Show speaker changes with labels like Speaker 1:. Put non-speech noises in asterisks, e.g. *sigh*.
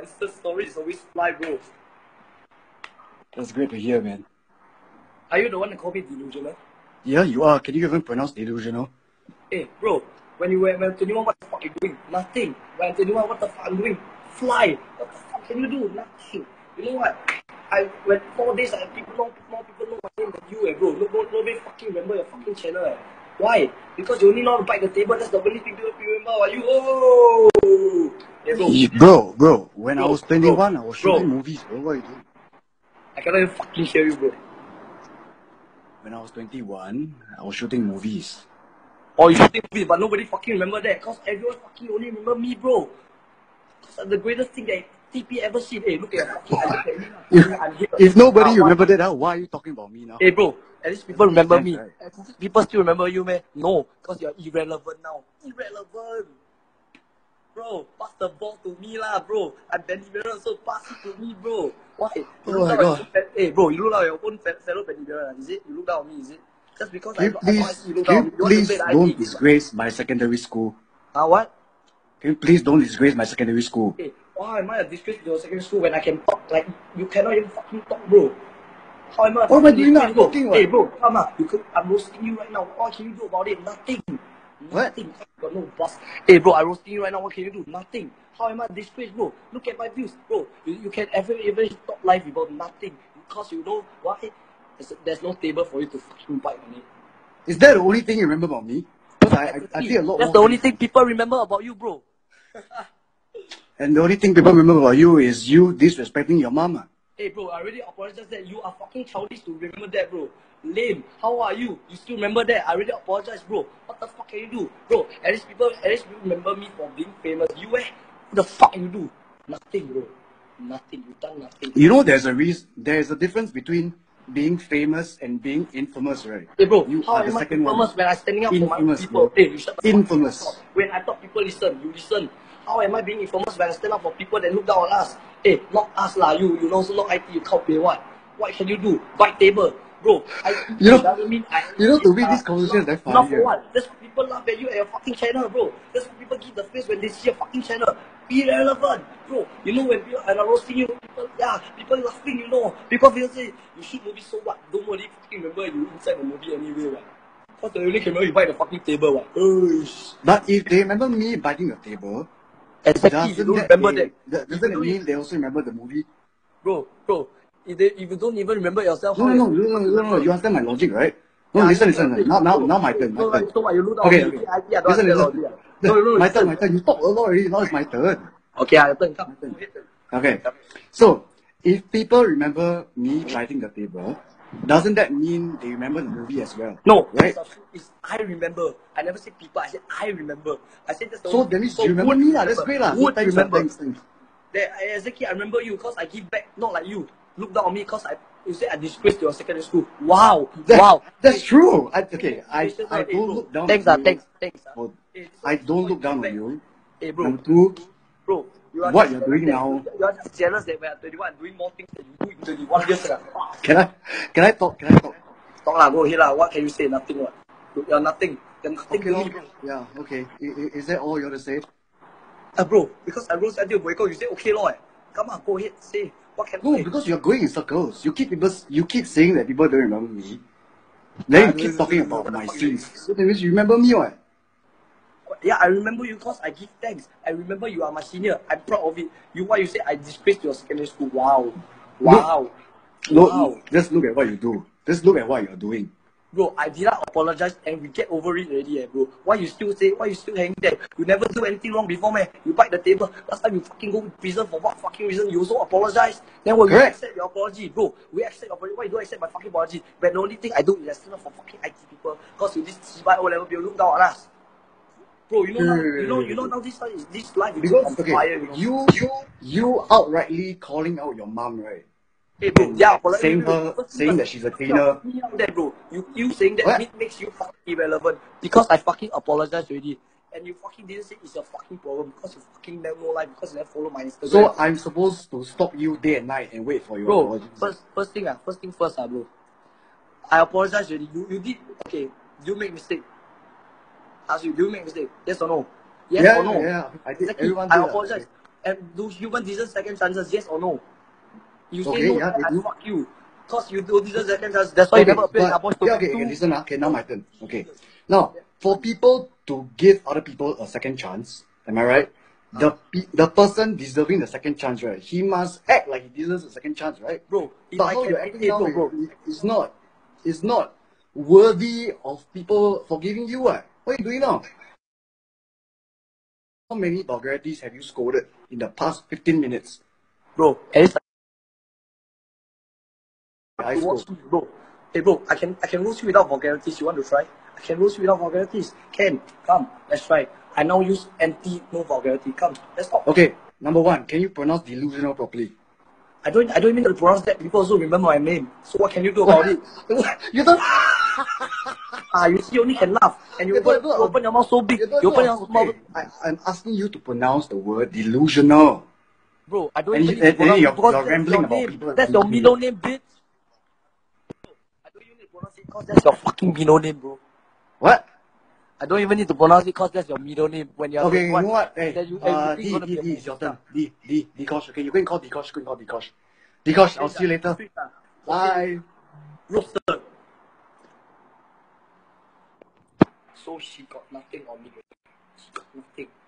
Speaker 1: my Insta story is always fly, bro.
Speaker 2: That's great to hear, man.
Speaker 1: Are you the one that called me delusional?
Speaker 2: Yeah, you are. Can you even pronounce delusional?
Speaker 1: Hey, bro, when you were when 21, what the fuck you doing? Nothing. When 21, what the fuck I'm doing? Fly. What the fuck can you do? Nothing. You know what? I when four days, I people know more people know my name than you, eh, bro. No, no, nobody fucking remember your fucking channel, eh. Why? Because you only know how to bite the table. That's the only thing people remember. Are you? Oh, yeah, bro.
Speaker 2: Bro, bro, when I was 21, I was
Speaker 1: bro.
Speaker 2: shooting movies, bro. What are you doing?
Speaker 1: I cannot even fucking hear you, bro.
Speaker 2: When I was 21, I was shooting movies.
Speaker 1: Oh, you shooting movies, but nobody fucking remember that. Cause everyone fucking only remember me, bro. Cause I'm the greatest thing that TP ever seen. Eh, hey, look at fucking, look at me.
Speaker 2: If, if nobody remember that, how- why are you talking about me now?
Speaker 1: Hey, bro. At least people remember me.
Speaker 2: right?
Speaker 1: People still remember you, man. No, cause you're irrelevant now. Irrelevant. Bro, pass the ball to me lah, bro. I'm Benny Vera, so pass it to me, bro. Why? You
Speaker 2: Oh
Speaker 1: look
Speaker 2: my God.
Speaker 1: your Hey, bro, you look down at your own fe- fellow Benny Vera, is it? You look down on me, is it? Just because
Speaker 2: Can
Speaker 1: I,
Speaker 2: you
Speaker 1: I, I
Speaker 2: please,
Speaker 1: you look
Speaker 2: can
Speaker 1: down on
Speaker 2: you
Speaker 1: me. You want to
Speaker 2: please don't
Speaker 1: IT?
Speaker 2: disgrace my secondary school?
Speaker 1: Ah, what?
Speaker 2: Can you please don't disgrace my secondary school?
Speaker 1: Hey, why am I a disgrace to your secondary school when I can talk like you cannot even fucking talk, bro? How am I?
Speaker 2: What am I doing now?
Speaker 1: bro?
Speaker 2: talking.
Speaker 1: Hey, bro, come on. You could, I'm roasting you right now. What can you do about it? Nothing.
Speaker 2: What?
Speaker 1: Nothing. You got no boss. Hey, bro, I'm roasting you right now. What can you do? Nothing. How am I a disgrace, bro? Look at my views, bro. You, you can ever even talk life about nothing because you know why? There's, there's no table for you to fucking bite on it.
Speaker 2: Is that the only thing you remember about me? Because I, I, I did a lot
Speaker 1: That's the only thing people remember about you, bro. *laughs*
Speaker 2: And the only thing people remember about you is you disrespecting your mama.
Speaker 1: Hey bro, I already apologized that you are fucking childish to remember that, bro. Lame. How are you? You still remember that? I already apologized, bro. What the fuck can you do, bro? At least people, at least people remember me for being famous. You eh? What the fuck you do? Nothing, bro. Nothing. You done nothing.
Speaker 2: You know there's a reason, there's a difference between being famous and being infamous, right?
Speaker 1: Hey bro,
Speaker 2: You
Speaker 1: how
Speaker 2: are the
Speaker 1: am I
Speaker 2: second one.
Speaker 1: infamous when I standing up for my people?
Speaker 2: bro.
Speaker 1: Hey, you shut the fuck up.
Speaker 2: Infamous.
Speaker 1: When I talk, people listen. You listen. How am I being infamous when I stand up for people that look down on us? Hey, not us lah. You, you know, so not IT. You can't pay what? What can you do? Bite table, bro. I, *laughs*
Speaker 2: You know-
Speaker 1: doesn't mean I.
Speaker 2: you know, to me,
Speaker 1: uh,
Speaker 2: this conversation is very
Speaker 1: not- Not
Speaker 2: funny,
Speaker 1: for
Speaker 2: yeah.
Speaker 1: what? That's what people laugh at you at your fucking channel, bro. That's what people give the face when they see your fucking channel. Irrelevant, bro. You know when people are roasting you, people, yeah, people laughing, you know, because people say you shoot movie, so what? Don't really fucking remember you inside the movie anyway, right? Cause the only camera you buy the fucking table, what?
Speaker 2: But if they remember me biting the table,
Speaker 1: Exactly, you
Speaker 2: doesn't
Speaker 1: don't
Speaker 2: that,
Speaker 1: remember
Speaker 2: they,
Speaker 1: that.
Speaker 2: doesn't
Speaker 1: you
Speaker 2: that mean they also remember the movie?
Speaker 1: Bro, bro, if, they, if you don't even remember yourself,
Speaker 2: No, no, no,
Speaker 1: you-
Speaker 2: no, no, no, you understand my logic, right? No, listen, listen, now, now, now my turn, my turn.
Speaker 1: So what, you look
Speaker 2: Okay, okay.
Speaker 1: I, I
Speaker 2: Listen, listen.
Speaker 1: No, no,
Speaker 2: my turn, my turn. You talk a lot already, now it's my turn.
Speaker 1: Okay, I turn, come.
Speaker 2: Okay, so if people remember me biting the table, doesn't that mean they remember the movie as well?
Speaker 1: No,
Speaker 2: right?
Speaker 1: it's, it's I remember. I never said people. I said I remember. I said that's the
Speaker 2: So
Speaker 1: only-
Speaker 2: that means
Speaker 1: so
Speaker 2: you remember me lah. That's great lah. So
Speaker 1: Would
Speaker 2: thanks,
Speaker 1: remember.
Speaker 2: thanks, thanks.
Speaker 1: That I, exactly, I remember you because I give back, not like you. Look down on me because I you say I disgraced your secondary school. Wow,
Speaker 2: That-
Speaker 1: wow.
Speaker 2: That's true. I, okay, I, I don't
Speaker 1: bro.
Speaker 2: look down
Speaker 1: Thanks,
Speaker 2: on
Speaker 1: ah,
Speaker 2: you.
Speaker 1: thanks, thanks. Hey, this
Speaker 2: I don't
Speaker 1: this
Speaker 2: look down on you.
Speaker 1: Hey, bro.
Speaker 2: Number two,
Speaker 1: Bro, you are
Speaker 2: What
Speaker 1: just
Speaker 2: you're doing now-
Speaker 1: You are just jealous that we are 21 and doing more things than you do in 21 years. ah.
Speaker 2: can I, can I talk? Can I talk?
Speaker 1: Talk lah, go ahead lah. What can you say? Nothing. What? You're nothing. You're nothing
Speaker 2: Okay,
Speaker 1: to me, bro.
Speaker 2: yeah, okay. I, i- is that all you want to say?
Speaker 1: Ah, bro, because I rose until Boyko, you say okay, lor. eh. Come on, go ahead, say. What can
Speaker 2: No,
Speaker 1: I?
Speaker 2: because you're going in circles. You keep people, you keep saying that people don't remember me. Then
Speaker 1: Ah,
Speaker 2: you keep talking about my sins. So that means you remember me, what?
Speaker 1: Yeah, I remember you because I give thanks. I remember you are my senior. I'm proud of it. You what you say? I disgraced your secondary school. Wow, wow,
Speaker 2: Look,
Speaker 1: wow,
Speaker 2: just look at what you do. Just look at what you're doing.
Speaker 1: bro. I did not apologize and we get over it already, eh, bro. Why you still say? Why you still hang there? You never do anything wrong before, man. You bite the table. Last time you fucking go to prison for what fucking reason? You also apologize. Then when we
Speaker 2: Correct.
Speaker 1: accept your apology, bro, we accept your apology. Why you don't accept my fucking apology? But the only thing I do is I stand up for fucking IT people because you this Chibai O level people look down on us. Bro, you know now, you know, you know now this is this life is
Speaker 2: Because
Speaker 1: on
Speaker 2: okay,
Speaker 1: fire, you know.
Speaker 2: you you you outrightly calling out your mom, right?
Speaker 1: Hey bro, yeah, like,
Speaker 2: Saying her- saying that she's a cleaner.
Speaker 1: me bro. You you saying that
Speaker 2: What?
Speaker 1: make, makes you fucking irrelevant because I fucking apologized already, and you fucking didn't say it's your fucking problem because you fucking never know life because you never follow my Instagram.
Speaker 2: So I'm supposed to stop you day and night and wait for your
Speaker 1: bro,
Speaker 2: apology.
Speaker 1: first first thing ah, first thing first ah, bro. I apologize already. You you did okay. You make mistake? Ask you, do you make mistake? Yes or no? Yes
Speaker 2: yeah,
Speaker 1: or no?
Speaker 2: yeah, I did.
Speaker 1: Exactly.
Speaker 2: Everyone
Speaker 1: I apologize. And do human deserve second chances? Yes or no? You say
Speaker 2: Okay,
Speaker 1: no,
Speaker 2: yeah,
Speaker 1: I
Speaker 2: do.
Speaker 1: fuck you. Cause you don't deserve second chances. That's why you never appear in boys
Speaker 2: yeah, okay, okay, listen, okay, now my turn. Okay. Now, for people to give other people a second chance, am I right? The the person deserving the second chance, right? He must act like he deserves a second chance, right?
Speaker 1: Bro,
Speaker 2: But
Speaker 1: I
Speaker 2: how you're acting now,
Speaker 1: bro,
Speaker 2: it's not, it's not worthy of people forgiving you. What? What are you doing now? How many vulgarities have you scolded in the past 15 minutes?
Speaker 1: Bro, at least
Speaker 2: I
Speaker 1: I watch
Speaker 2: scold.
Speaker 1: you, bro. Hey, bro, I can I can roast you without vulgarities. You want to try? I can roast you without vulgarities. Can come, let's try. I now use anti no vulgarity. Come, let's talk.
Speaker 2: Okay, number one, can you pronounce delusional properly?
Speaker 1: I don't I don't even pronounce that. People also remember my name. So what can you do about it? *laughs*
Speaker 2: you don't.
Speaker 1: Ah, you see, you only can laugh, and you
Speaker 2: You
Speaker 1: open, you open your mouth so big.
Speaker 2: You
Speaker 1: You open your mouth,
Speaker 2: Okay, I, I'm asking you to pronounce the word delusional.
Speaker 1: bro. I don't
Speaker 2: And
Speaker 1: even
Speaker 2: you-
Speaker 1: need to pronounce
Speaker 2: you're-
Speaker 1: because
Speaker 2: you're rambling
Speaker 1: your
Speaker 2: about
Speaker 1: name.
Speaker 2: people
Speaker 1: That's your middle name, bitch. I don't even need to pronounce it because that's your fucking middle name, bro.
Speaker 2: What?
Speaker 1: I don't even need to pronounce it because that's your middle name. When you're
Speaker 2: Okay, you know what? Hey,
Speaker 1: you,
Speaker 2: uh, D, D, D, it's your turn. D, D, Dikosh. Okay, you and call Dikosh. Go and call Dikosh. Dikosh, I'll see you later. Bye.
Speaker 1: Roasted. So she got nothing on me. She got nothing.